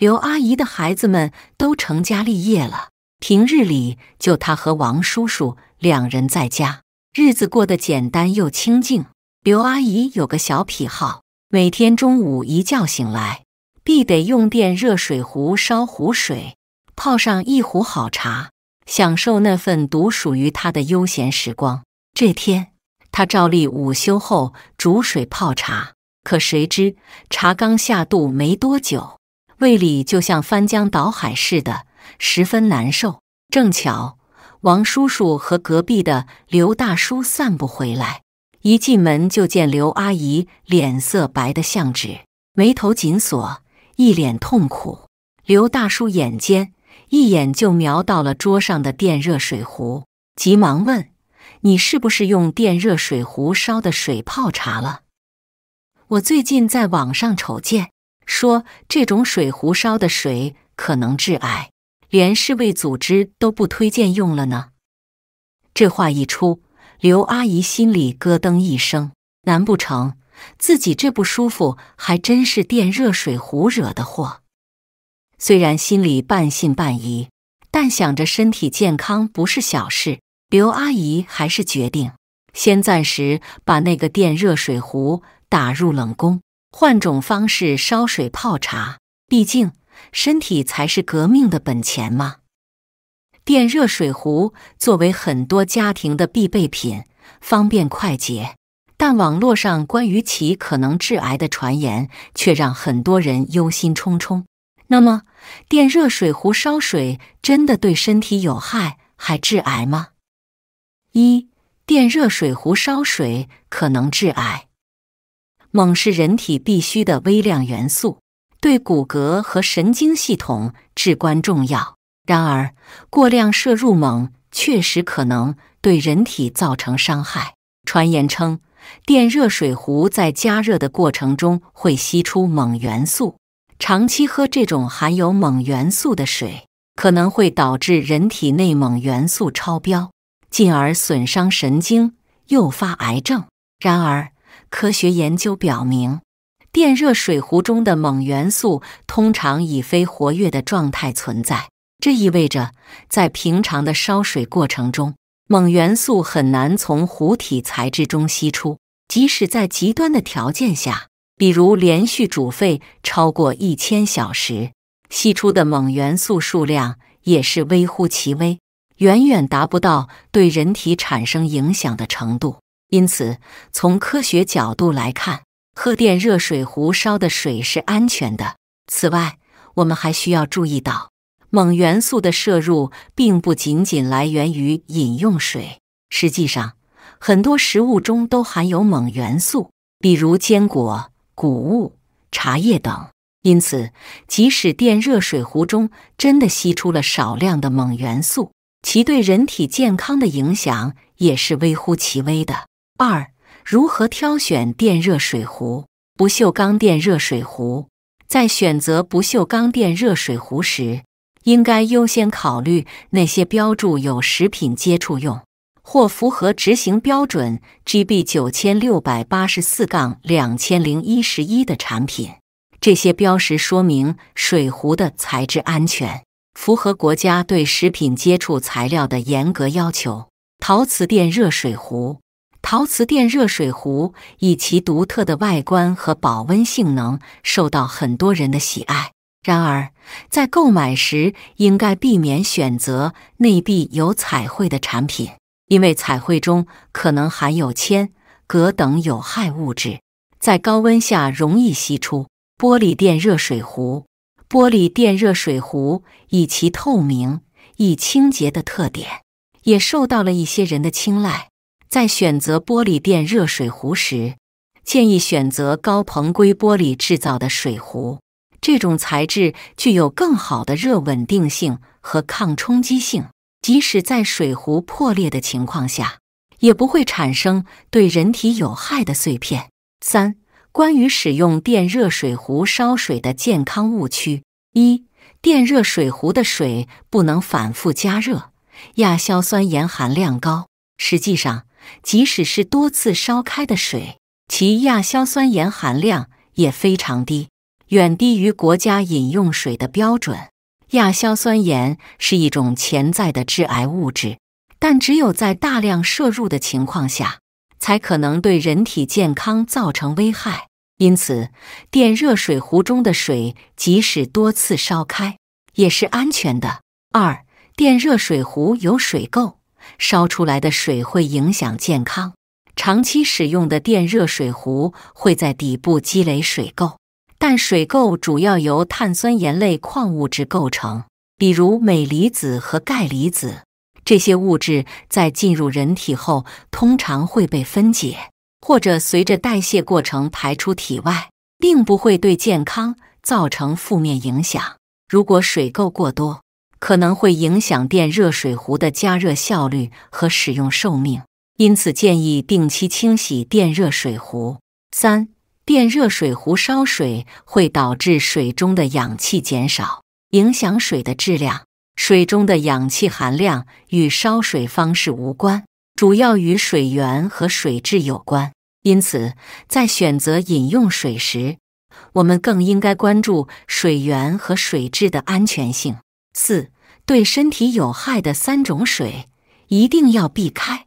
刘阿姨的孩子们都成家立业了，平日里就她和王叔叔两人在家，日子过得简单又清静。刘阿姨有个小癖好，每天中午一觉醒来，必得用电热水壶烧壶水，泡上一壶好茶，享受那份独属于她的悠闲时光。这天，她照例午休后煮水泡茶，可谁知茶刚下肚没多久。胃里就像翻江倒海似的，十分难受。正巧王叔叔和隔壁的刘大叔散步回来，一进门就见刘阿姨脸色白得像纸，眉头紧锁，一脸痛苦。刘大叔眼尖，一眼就瞄到了桌上的电热水壶，急忙问：“你是不是用电热水壶烧的水泡茶了？”我最近在网上瞅见。说这种水壶烧的水可能致癌，连世卫组织都不推荐用了呢。这话一出，刘阿姨心里咯噔一声，难不成自己这不舒服还真是电热水壶惹的祸？虽然心里半信半疑，但想着身体健康不是小事，刘阿姨还是决定先暂时把那个电热水壶打入冷宫。换种方式烧水泡茶，毕竟身体才是革命的本钱嘛。电热水壶作为很多家庭的必备品，方便快捷，但网络上关于其可能致癌的传言却让很多人忧心忡忡。那么，电热水壶烧水真的对身体有害，还致癌吗？一，电热水壶烧水可能致癌。锰是人体必需的微量元素，对骨骼和神经系统至关重要。然而，过量摄入锰确实可能对人体造成伤害。传言称，电热水壶在加热的过程中会析出锰元素，长期喝这种含有锰元素的水，可能会导致人体内锰元素超标，进而损伤神经，诱发癌症。然而，科学研究表明，电热水壶中的锰元素通常以非活跃的状态存在。这意味着，在平常的烧水过程中，锰元素很难从壶体材质中析出。即使在极端的条件下，比如连续煮沸超过一千小时，析出的锰元素数量也是微乎其微，远远达不到对人体产生影响的程度。因此，从科学角度来看，喝电热水壶烧的水是安全的。此外，我们还需要注意到，锰元素的摄入并不仅仅来源于饮用水。实际上，很多食物中都含有锰元素，比如坚果、谷物、茶叶等。因此，即使电热水壶中真的析出了少量的锰元素，其对人体健康的影响也是微乎其微的。二、如何挑选电热水壶？不锈钢电热水壶在选择不锈钢电热水壶时，应该优先考虑那些标注有食品接触用或符合执行标准 GB 九千六百八十四杠两千零一十一的产品。这些标识说明水壶的材质安全，符合国家对食品接触材料的严格要求。陶瓷电热水壶。陶瓷电热水壶以其独特的外观和保温性能受到很多人的喜爱。然而，在购买时应该避免选择内壁有彩绘的产品，因为彩绘中可能含有铅、镉等有害物质，在高温下容易析出。玻璃电热水壶，玻璃电热水壶以其透明、易清洁的特点，也受到了一些人的青睐。在选择玻璃电热水壶时，建议选择高硼硅玻璃制造的水壶。这种材质具有更好的热稳定性和抗冲击性，即使在水壶破裂的情况下，也不会产生对人体有害的碎片。三、关于使用电热水壶烧水的健康误区：一、电热水壶的水不能反复加热，亚硝酸盐含量高。实际上，即使是多次烧开的水，其亚硝酸盐含量也非常低。远低于国家饮用水的标准。亚硝酸盐是一种潜在的致癌物质，但只有在大量摄入的情况下，才可能对人体健康造成危害。因此，电热水壶中的水即使多次烧开，也是安全的。二、电热水壶有水垢，烧出来的水会影响健康。长期使用的电热水壶会在底部积累水垢。但水垢主要由碳酸盐类矿物质构成，比如镁离子和钙离子。这些物质在进入人体后，通常会被分解，或者随着代谢过程排出体外，并不会对健康造成负面影响。如果水垢过多，可能会影响电热水壶的加热效率和使用寿命，因此建议定期清洗电热水壶。三。电热水壶烧水会导致水中的氧气减少，影响水的质量。水中的氧气含量与烧水方式无关，主要与水源和水质有关。因此，在选择饮用水时，我们更应该关注水源和水质的安全性。四、对身体有害的三种水一定要避开：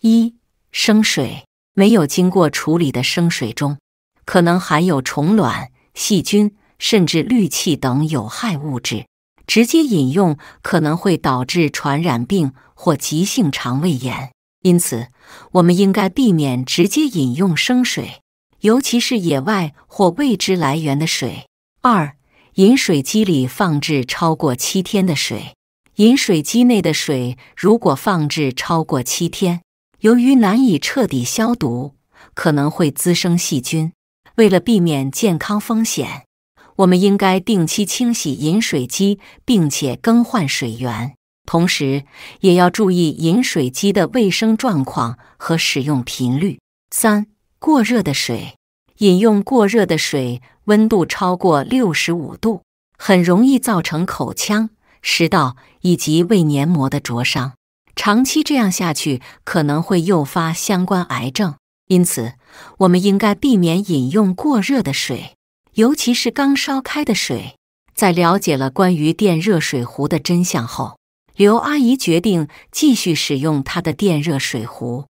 一、生水。没有经过处理的生水中，可能含有虫卵、细菌，甚至氯气等有害物质。直接饮用可能会导致传染病或急性肠胃炎，因此我们应该避免直接饮用生水，尤其是野外或未知来源的水。二、饮水机里放置超过七天的水，饮水机内的水如果放置超过七天。由于难以彻底消毒，可能会滋生细菌。为了避免健康风险，我们应该定期清洗饮水机，并且更换水源。同时，也要注意饮水机的卫生状况和使用频率。三、过热的水，饮用过热的水，温度超过六十五度，很容易造成口腔、食道以及胃黏膜的灼伤。长期这样下去，可能会诱发相关癌症，因此我们应该避免饮用过热的水，尤其是刚烧开的水。在了解了关于电热水壶的真相后，刘阿姨决定继续使用她的电热水壶，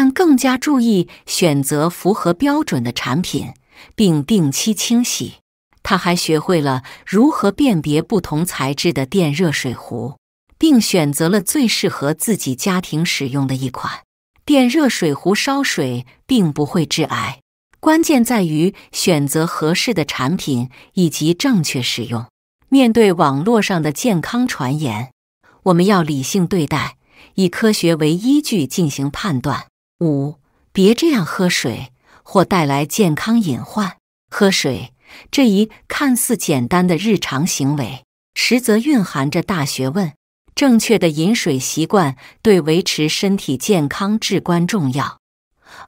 但更加注意选择符合标准的产品，并定期清洗。他还学会了如何辨别不同材质的电热水壶。并选择了最适合自己家庭使用的一款电热水壶。烧水并不会致癌，关键在于选择合适的产品以及正确使用。面对网络上的健康传言，我们要理性对待，以科学为依据进行判断。五，别这样喝水，或带来健康隐患。喝水这一看似简单的日常行为，实则蕴含着大学问。正确的饮水习惯对维持身体健康至关重要，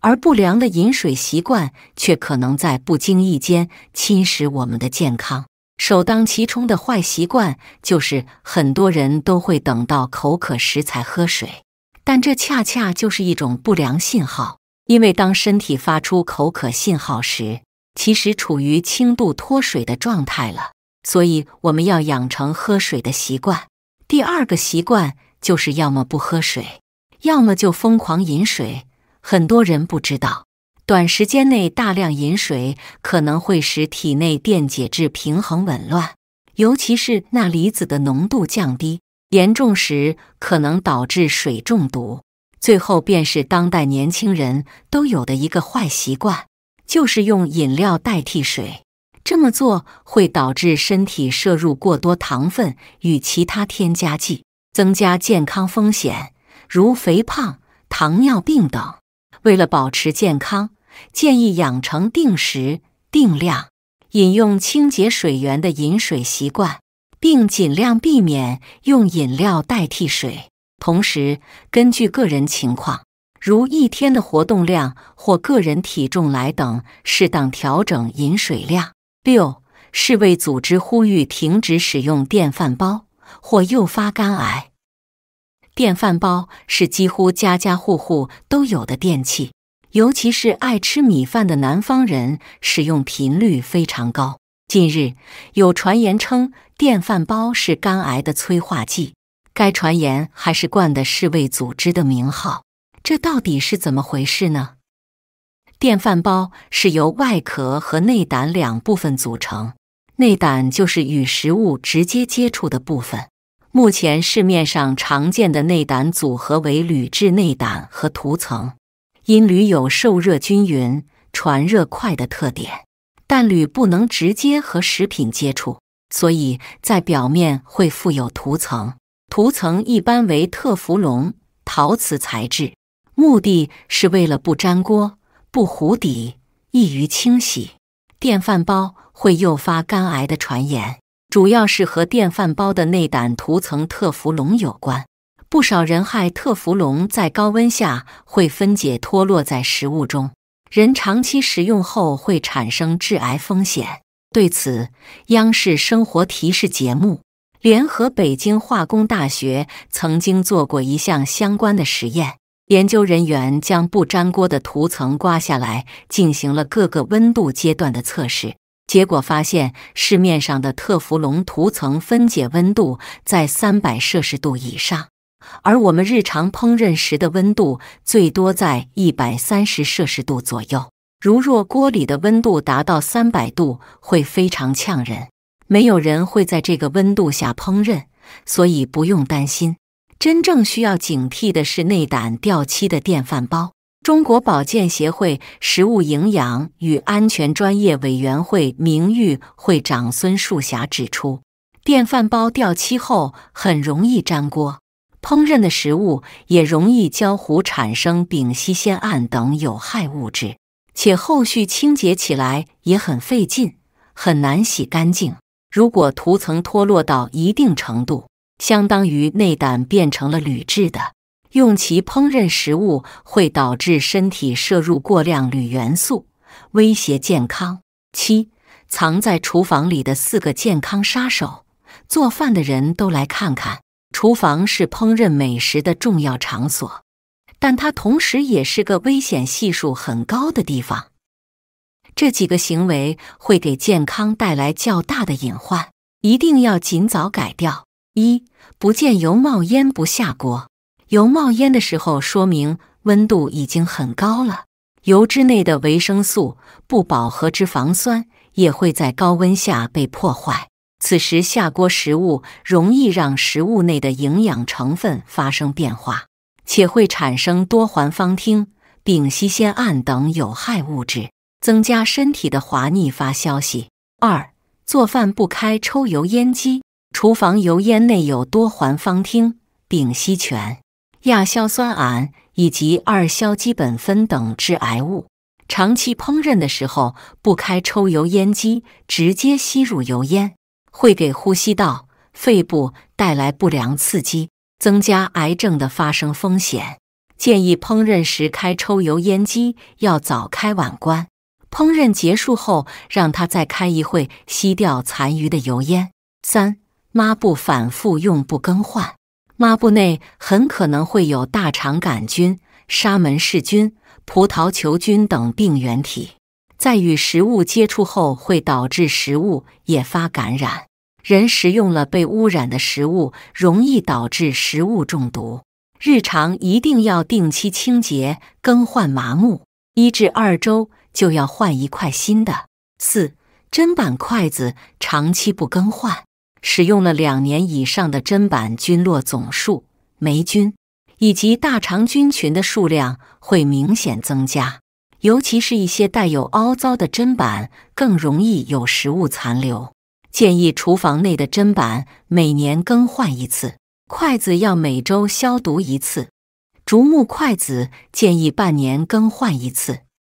而不良的饮水习惯却可能在不经意间侵蚀我们的健康。首当其冲的坏习惯就是很多人都会等到口渴时才喝水，但这恰恰就是一种不良信号，因为当身体发出口渴信号时，其实处于轻度脱水的状态了。所以，我们要养成喝水的习惯。第二个习惯就是要么不喝水，要么就疯狂饮水。很多人不知道，短时间内大量饮水可能会使体内电解质平衡紊乱，尤其是钠离子的浓度降低，严重时可能导致水中毒。最后便是当代年轻人都有的一个坏习惯，就是用饮料代替水。这么做会导致身体摄入过多糖分与其他添加剂，增加健康风险，如肥胖、糖尿病等。为了保持健康，建议养成定时定量饮用清洁水源的饮水习惯，并尽量避免用饮料代替水。同时，根据个人情况，如一天的活动量或个人体重来等，适当调整饮水量。六，世卫组织呼吁停止使用电饭煲，或诱发肝癌。电饭煲是几乎家家户户都有的电器，尤其是爱吃米饭的南方人，使用频率非常高。近日有传言称电饭煲是肝癌的催化剂，该传言还是冠的世卫组织的名号，这到底是怎么回事呢？电饭煲是由外壳和内胆两部分组成，内胆就是与食物直接接触的部分。目前市面上常见的内胆组合为铝制内胆和涂层，因铝有受热均匀、传热快的特点。但铝不能直接和食品接触，所以在表面会附有涂层。涂层一般为特氟龙陶瓷材质，目的是为了不粘锅、不糊底、易于清洗。电饭煲会诱发肝癌的传言，主要是和电饭煲的内胆涂层特氟龙有关。不少人害特氟龙在高温下会分解脱落在食物中。人长期食用后会产生致癌风险。对此，央视生活提示节目联合北京化工大学曾经做过一项相关的实验。研究人员将不粘锅的涂层刮下来，进行了各个温度阶段的测试。结果发现，市面上的特氟龙涂层分解温度在三百摄氏度以上。而我们日常烹饪时的温度最多在一百三十摄氏度左右。如若锅里的温度达到三百度，会非常呛人。没有人会在这个温度下烹饪，所以不用担心。真正需要警惕的是内胆掉漆的电饭煲。中国保健协会食物营养与安全专业委员会名誉会长孙树霞指出，电饭煲掉漆后很容易粘锅。烹饪的食物也容易焦糊，产生丙烯酰胺等有害物质，且后续清洁起来也很费劲，很难洗干净。如果涂层脱落到一定程度，相当于内胆变成了铝制的，用其烹饪食物会导致身体摄入过量铝元素，威胁健康。七，藏在厨房里的四个健康杀手，做饭的人都来看看。厨房是烹饪美食的重要场所，但它同时也是个危险系数很高的地方。这几个行为会给健康带来较大的隐患，一定要尽早改掉。一不见油冒烟不下锅，油冒烟的时候，说明温度已经很高了。油脂内的维生素、不饱和脂肪酸也会在高温下被破坏。此时下锅食物容易让食物内的营养成分发生变化，且会产生多环芳烃、丙烯酰胺等有害物质，增加身体的滑腻发消息。二、做饭不开抽油烟机，厨房油烟内有多环芳烃、丙烯醛、亚硝酸胺以及二硝基苯酚等致癌物，长期烹饪的时候不开抽油烟机，直接吸入油烟。会给呼吸道、肺部带来不良刺激，增加癌症的发生风险。建议烹饪时开抽油烟机要早开晚关，烹饪结束后让它再开一会，吸掉残余的油烟。三、抹布反复用不更换，抹布内很可能会有大肠杆菌、沙门氏菌、葡萄球菌等病原体。在与食物接触后，会导致食物也发感染。人食用了被污染的食物，容易导致食物中毒。日常一定要定期清洁、更换麻木，一至二周就要换一块新的。四、砧板、筷子长期不更换，使用了两年以上的砧板菌落总数、霉菌以及大肠菌群的数量会明显增加。尤其是一些带有凹槽的砧板，更容易有食物残留。建议厨房内的砧板每年更换一次，筷子要每周消毒一次。竹木筷子建议半年更换一次。